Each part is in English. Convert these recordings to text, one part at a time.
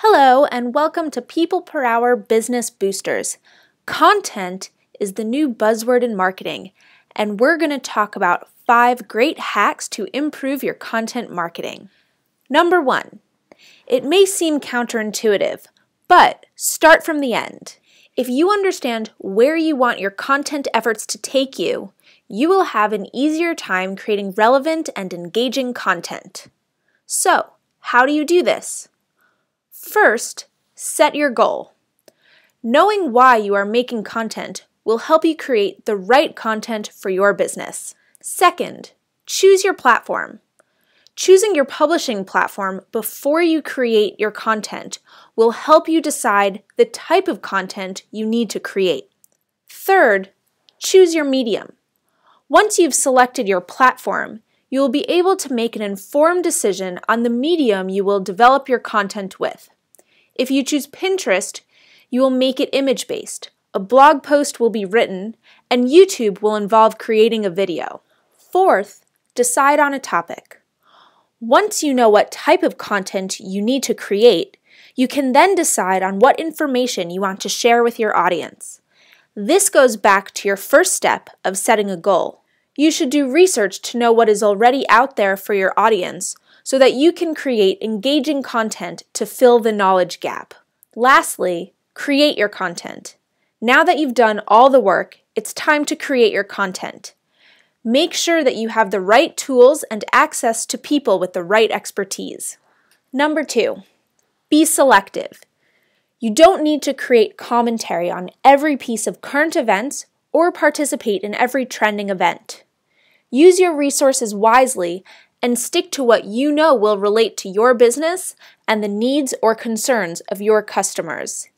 Hello, and welcome to People Per Hour Business Boosters. Content is the new buzzword in marketing, and we're going to talk about five great hacks to improve your content marketing. Number one, it may seem counterintuitive, but start from the end. If you understand where you want your content efforts to take you, you will have an easier time creating relevant and engaging content. So, how do you do this? First, set your goal. Knowing why you are making content will help you create the right content for your business. Second, choose your platform. Choosing your publishing platform before you create your content will help you decide the type of content you need to create. Third, choose your medium. Once you've selected your platform, you will be able to make an informed decision on the medium you will develop your content with. If you choose Pinterest, you will make it image based. A blog post will be written, and YouTube will involve creating a video. Fourth, decide on a topic. Once you know what type of content you need to create, you can then decide on what information you want to share with your audience. This goes back to your first step of setting a goal. You should do research to know what is already out there for your audience so that you can create engaging content to fill the knowledge gap. Lastly, create your content. Now that you've done all the work, it's time to create your content. Make sure that you have the right tools and access to people with the right expertise. Number two, be selective. You don't need to create commentary on every piece of current events or participate in every trending event. Use your resources wisely and stick to what you know will relate to your business and the needs or concerns of your customers.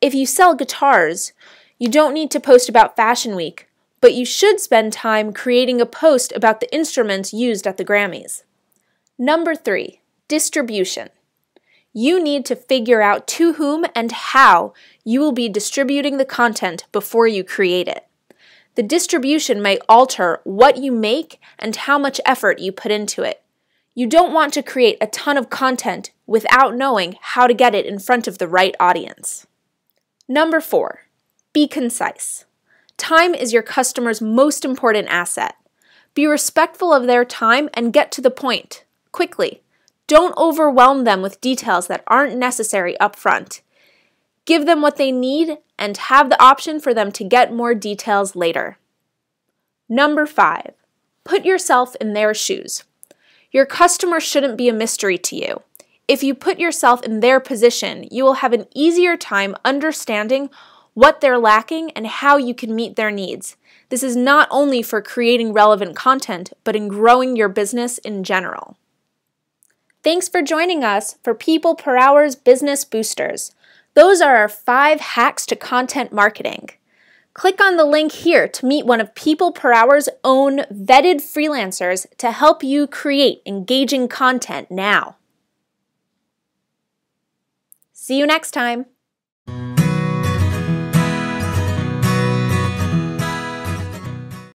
If you sell guitars, you don't need to post about Fashion Week, but you should spend time creating a post about the instruments used at the Grammys. Number three, distribution. You need to figure out to whom and how you will be distributing the content before you create it. The distribution may alter what you make and how much effort you put into it. You don't want to create a ton of content without knowing how to get it in front of the right audience. Number four, be concise. Time is your customer's most important asset. Be respectful of their time and get to the point, quickly. Don't overwhelm them with details that aren't necessary up front. Give them what they need and have the option for them to get more details later. Number five, put yourself in their shoes. Your customer shouldn't be a mystery to you. If you put yourself in their position, you will have an easier time understanding what they're lacking and how you can meet their needs. This is not only for creating relevant content, but in growing your business in general. Thanks for joining us for People Per Hour's Business Boosters. Those are our five hacks to content marketing. Click on the link here to meet one of People Per Hour's own vetted freelancers to help you create engaging content now. See you next time.